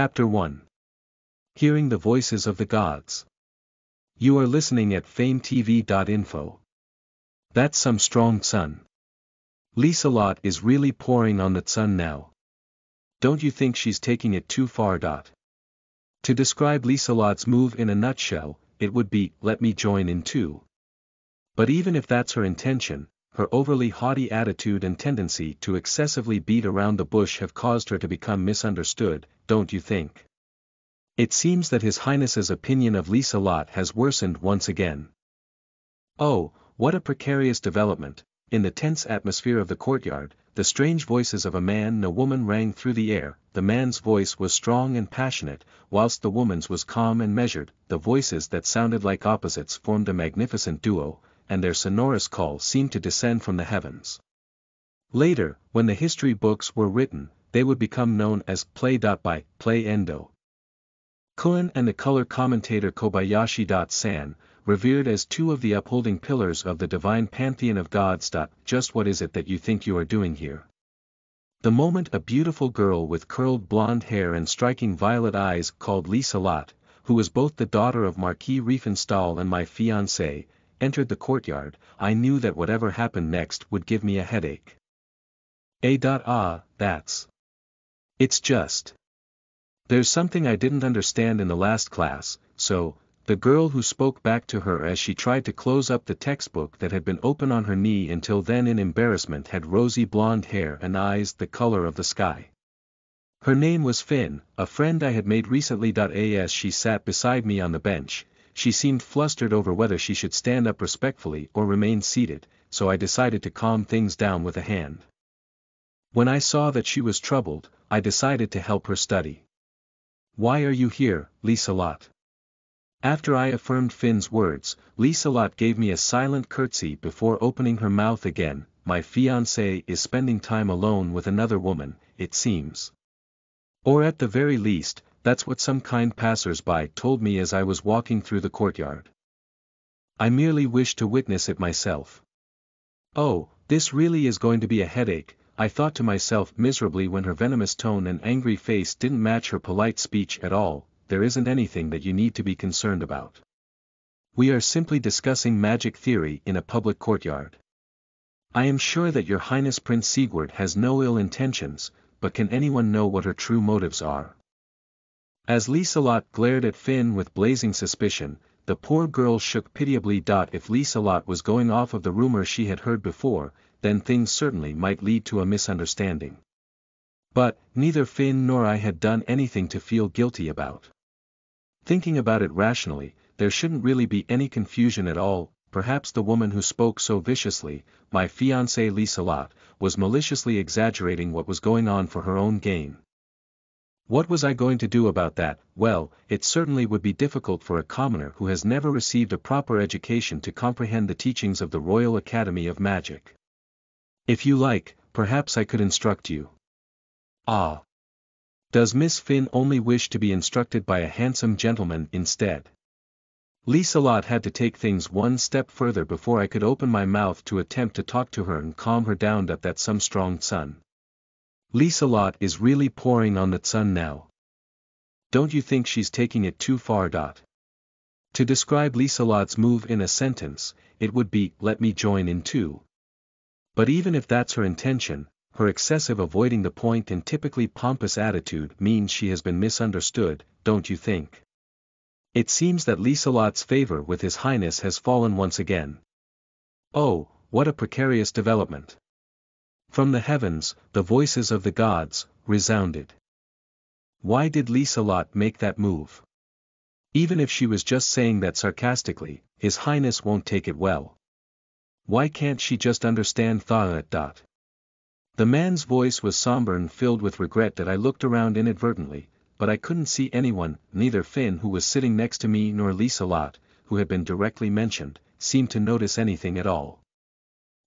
Chapter 1 Hearing the Voices of the Gods. You are listening at fametv.info. That's some strong sun. Lieselot is really pouring on the sun now. Don't you think she's taking it too far. Dot. To describe Lieselot's move in a nutshell, it would be, let me join in too. But even if that's her intention, her overly haughty attitude and tendency to excessively beat around the bush have caused her to become misunderstood, don't you think? It seems that His Highness's opinion of Lieselot has worsened once again. Oh, what a precarious development, in the tense atmosphere of the courtyard, the strange voices of a man and a woman rang through the air, the man's voice was strong and passionate, whilst the woman's was calm and measured, the voices that sounded like opposites formed a magnificent duo, and their sonorous call seemed to descend from the heavens. Later, when the history books were written, they would become known as Play. by Play Endo. Koen and the color commentator Kobayashi. San, revered as two of the upholding pillars of the divine pantheon of gods. Just what is it that you think you are doing here? The moment a beautiful girl with curled blonde hair and striking violet eyes called Lieselot, who was both the daughter of Marquis Riefenstahl and my fiancée, entered the courtyard, I knew that whatever happened next would give me a headache. A. Ah, that's. It's just. There's something I didn't understand in the last class, so, the girl who spoke back to her as she tried to close up the textbook that had been open on her knee until then in embarrassment had rosy blonde hair and eyes the color of the sky. Her name was Finn, a friend I had made recently. As she sat beside me on the bench, she seemed flustered over whether she should stand up respectfully or remain seated, so I decided to calm things down with a hand. When I saw that she was troubled, I decided to help her study. Why are you here, Lieselot? After I affirmed Finn's words, Lieselot gave me a silent curtsy before opening her mouth again, my fiancé is spending time alone with another woman, it seems. Or at the very least, that's what some kind passers-by told me as I was walking through the courtyard. I merely wished to witness it myself. Oh, this really is going to be a headache, I thought to myself miserably when her venomous tone and angry face didn't match her polite speech at all, there isn't anything that you need to be concerned about. We are simply discussing magic theory in a public courtyard. I am sure that your Highness Prince Sigurd has no ill intentions, but can anyone know what her true motives are? As Lieselot glared at Finn with blazing suspicion, the poor girl shook pitiably. If Lieselot was going off of the rumor she had heard before, then things certainly might lead to a misunderstanding. But, neither Finn nor I had done anything to feel guilty about. Thinking about it rationally, there shouldn't really be any confusion at all, perhaps the woman who spoke so viciously, my fiancée Lieselot, was maliciously exaggerating what was going on for her own gain. What was I going to do about that? Well, it certainly would be difficult for a commoner who has never received a proper education to comprehend the teachings of the Royal Academy of Magic. If you like, perhaps I could instruct you. Ah. Does Miss Finn only wish to be instructed by a handsome gentleman instead? Lieselot had to take things one step further before I could open my mouth to attempt to talk to her and calm her down that that some strong sun. Lieselot is really pouring on the sun now. Don't you think she's taking it too far. Dot. To describe Lieselot's move in a sentence, it would be, let me join in too. But even if that's her intention, her excessive avoiding the point and typically pompous attitude means she has been misunderstood, don't you think? It seems that Lieselot's favor with His Highness has fallen once again. Oh, what a precarious development. From the heavens, the voices of the gods, resounded. Why did Lieselot make that move? Even if she was just saying that sarcastically, His Highness won't take it well. Why can't she just understand Thaat? The man's voice was somber and filled with regret that I looked around inadvertently, but I couldn't see anyone, neither Finn who was sitting next to me nor Lieselot, who had been directly mentioned, seemed to notice anything at all.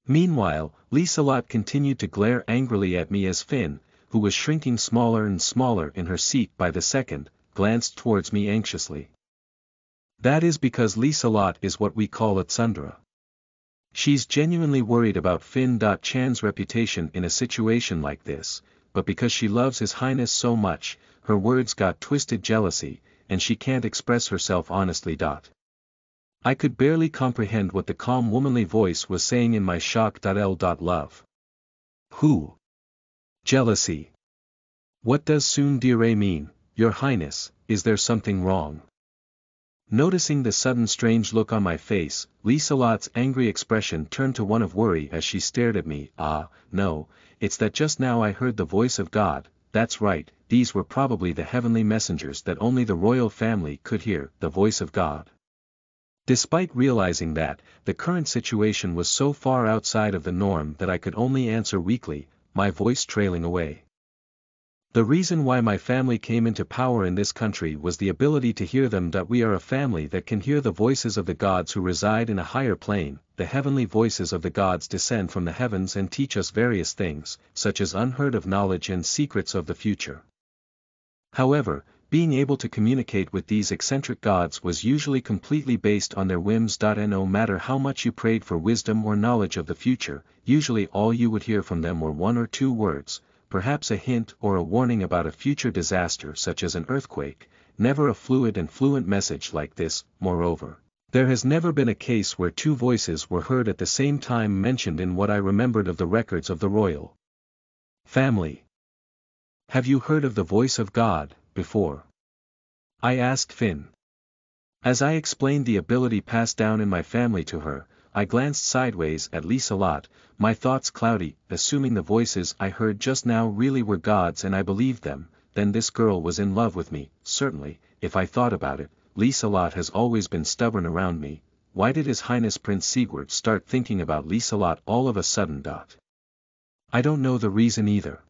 Meanwhile, Lieselot continued to glare angrily at me as Finn, who was shrinking smaller and smaller in her seat by the second, glanced towards me anxiously. That is because Lieselot is what we call a tsundere. She's genuinely worried about Finn. Chan's reputation in a situation like this, but because she loves His Highness so much, her words got twisted jealousy, and she can't express herself honestly. I could barely comprehend what the calm womanly voice was saying in my shock. L. Love. Who? Jealousy. What does tsundere mean, your highness, is there something wrong? Noticing the sudden strange look on my face, Lieselot's angry expression turned to one of worry as she stared at me. Ah, no, it's that just now I heard the voice of God, that's right, these were probably the heavenly messengers that only the royal family could hear, the voice of God. Despite realizing that, the current situation was so far outside of the norm that I could only answer weakly, my voice trailing away. The reason why my family came into power in this country was the ability to hear them that we are a family that can hear the voices of the gods who reside in a higher plane, the heavenly voices of the gods descend from the heavens and teach us various things, such as unheard of knowledge and secrets of the future. However, being able to communicate with these eccentric gods was usually completely based on their whims. No matter how much you prayed for wisdom or knowledge of the future, usually all you would hear from them were one or two words, perhaps a hint or a warning about a future disaster such as an earthquake, never a fluid and fluent message like this, moreover. There has never been a case where two voices were heard at the same time mentioned in what I remembered of the records of the royal family. Have you heard of the voice of God, before? I asked Finn. As I explained the ability passed down in my family to her, I glanced sideways at Lieselot, my thoughts cloudy, assuming the voices I heard just now really were gods and I believed them, then this girl was in love with me, certainly, if I thought about it, Lieselot has always been stubborn around me, why did His Highness Prince Sigurd start thinking about Lieselot all of a sudden. Dot. I don't know the reason either.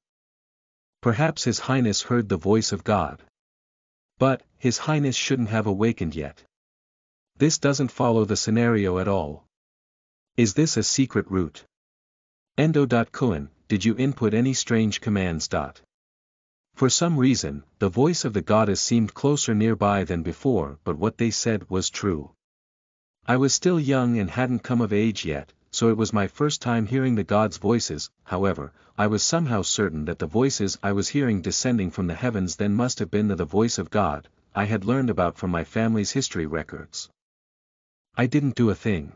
Perhaps His Highness heard the voice of God. But, His Highness shouldn't have awakened yet. This doesn't follow the scenario at all. Is this a secret route? Endo-kun, did you input any strange commands. For some reason, the voice of the goddess seemed closer nearby than before but what they said was true. I was still young and hadn't come of age yet, so it was my first time hearing the gods' voices, however, I was somehow certain that the voices I was hearing descending from the heavens then must have been the, the voice of God, I had learned about from my family's history records. I didn't do a thing.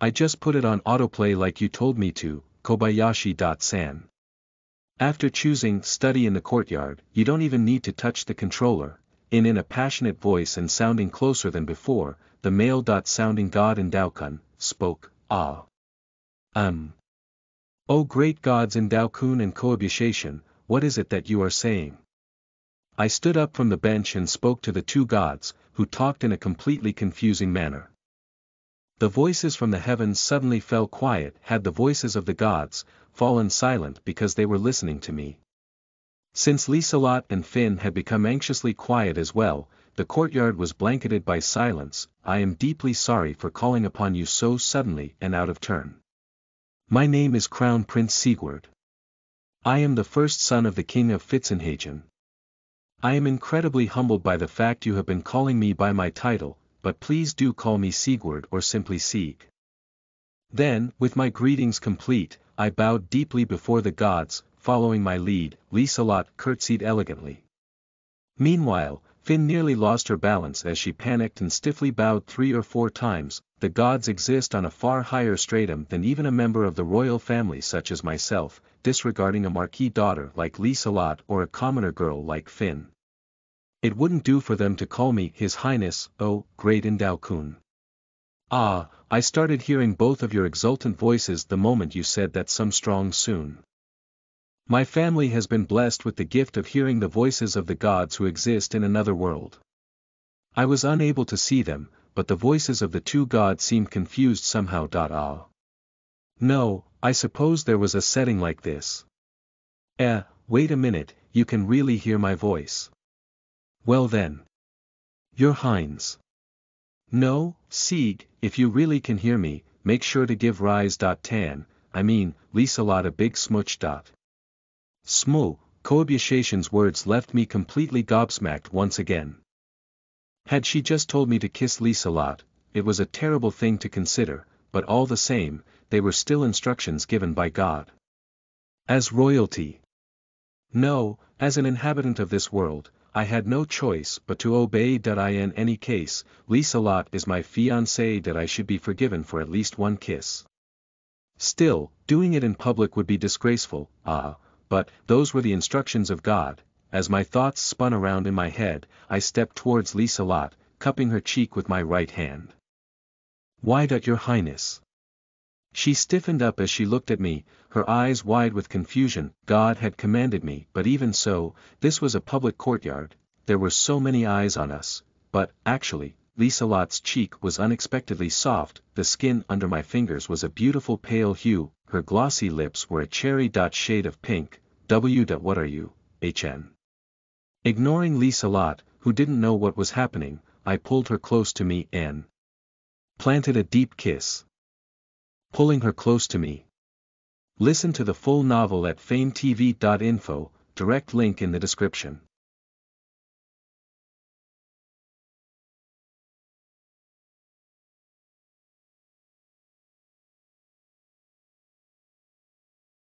I just put it on autoplay like you told me to, Kobayashi.san. After choosing study in the courtyard, you don't even need to touch the controller, in in a passionate voice and sounding closer than before, the male. Sounding God Endo-kun, spoke, ah. Um. O great gods in Daokun and Kobayashi-san, what is it that you are saying? I stood up from the bench and spoke to the two gods, who talked in a completely confusing manner. The voices from the heavens suddenly fell quiet had the voices of the gods, fallen silent because they were listening to me. Since Lieselot and Finn had become anxiously quiet as well, the courtyard was blanketed by silence, I am deeply sorry for calling upon you so suddenly and out of turn. My name is Crown Prince Sigurd. I am the first son of the King of Fitzenhagen. I am incredibly humbled by the fact you have been calling me by my title, but please do call me Sigurd or simply Sieg. Then, with my greetings complete, I bowed deeply before the gods, following my lead, Lieselot curtsied elegantly. Meanwhile, Finn nearly lost her balance as she panicked and stiffly bowed three or four times, the gods exist on a far higher stratum than even a member of the royal family such as myself, disregarding a marquis daughter like Lieselot or a commoner girl like Finn. It wouldn't do for them to call me His Highness, oh, great Endo-kun. Ah, I started hearing both of your exultant voices the moment you said that some strong soon. My family has been blessed with the gift of hearing the voices of the gods who exist in another world. I was unable to see them, but the voices of the two gods seemed confused somehow. Ah. No, I suppose there was a setting like this. Eh, wait a minute, you can really hear my voice. Well then. Your Heinz. No, Sieg, if you really can hear me, make sure to give rise. Tan, I mean, Lieselot a big smooch. Smo, Kobayashi-san's words left me completely gobsmacked once again. Had she just told me to kiss Lieselot, it was a terrible thing to consider, but all the same, they were still instructions given by God. As royalty. No, as an inhabitant of this world, I had no choice but to obey I in any case, Lieselot is my fiancée that I should be forgiven for at least one kiss. Still, doing it in public would be disgraceful, ah, but, those were the instructions of God, as my thoughts spun around in my head, I stepped towards Lieselot, cupping her cheek with my right hand. Why your highness? She stiffened up as she looked at me, her eyes wide with confusion, God had commanded me, but even so, this was a public courtyard, there were so many eyes on us, but, actually, Lisa cheek was unexpectedly soft, the skin under my fingers was a beautiful pale hue, her glossy lips were a cherry dot shade of pink, W. What are you, HN? Ignoring Lisa who didn't know what was happening, I pulled her close to me and planted a deep kiss pulling her close to me. Listen to the full novel at fametv.info, direct link in the description.